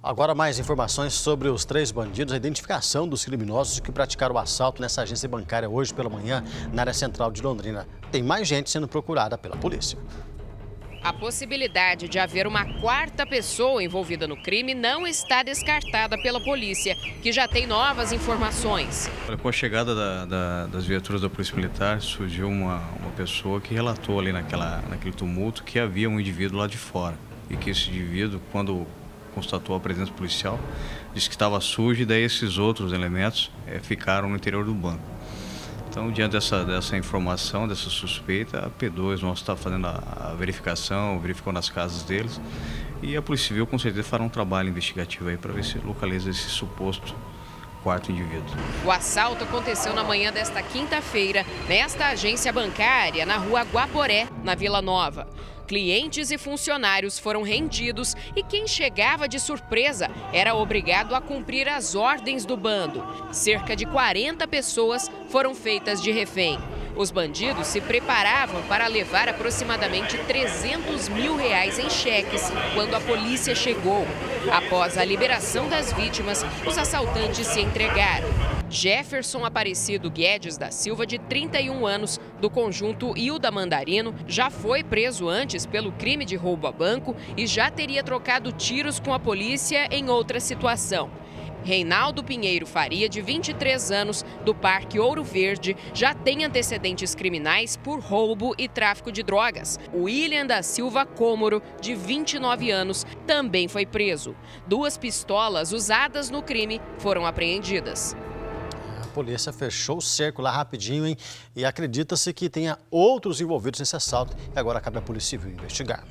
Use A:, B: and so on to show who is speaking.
A: Agora mais informações sobre os três bandidos, a identificação dos criminosos que praticaram o assalto nessa agência bancária hoje pela manhã na área central de Londrina. Tem mais gente sendo procurada pela polícia.
B: A possibilidade de haver uma quarta pessoa envolvida no crime não está descartada pela polícia, que já tem novas informações.
C: Com a chegada da, da, das viaturas da Polícia Militar, surgiu uma, uma pessoa que relatou ali naquela, naquele tumulto que havia um indivíduo lá de fora. E que esse indivíduo, quando constatou a presença policial, disse que estava sujo e daí esses outros elementos é, ficaram no interior do banco. Então, diante dessa, dessa informação, dessa suspeita, a P2 nosso está fazendo a, a, verificação, verificou nas casas deles e a Polícia Civil com certeza fará um trabalho investigativo aí para ver se localiza esse suposto quarto indivíduo.
B: O assalto aconteceu na manhã desta quinta-feira, nesta agência bancária, na rua Guaporé, na Vila Nova. Clientes e funcionários foram rendidos e quem chegava de surpresa era obrigado a cumprir as ordens do bando. Cerca de 40 pessoas foram feitas de refém. Os bandidos se preparavam para levar aproximadamente 300 mil reais em cheques quando a polícia chegou. Após a liberação das vítimas, os assaltantes se entregaram. Jefferson Aparecido Guedes da Silva, de 31 anos, do conjunto Hilda Mandarino, já foi preso antes pelo crime de roubo a banco e já teria trocado tiros com a polícia em outra situação. Reinaldo Pinheiro Faria, de 23 anos, do Parque Ouro Verde, já tem antecedentes criminais por roubo e tráfico de drogas. William da Silva Cômoro, de 29 anos, também foi preso. Duas pistolas usadas no crime foram apreendidas
A: polícia fechou o cerco lá rapidinho, hein? E acredita-se que tenha outros envolvidos nesse assalto. E agora cabe à Polícia Civil investigar.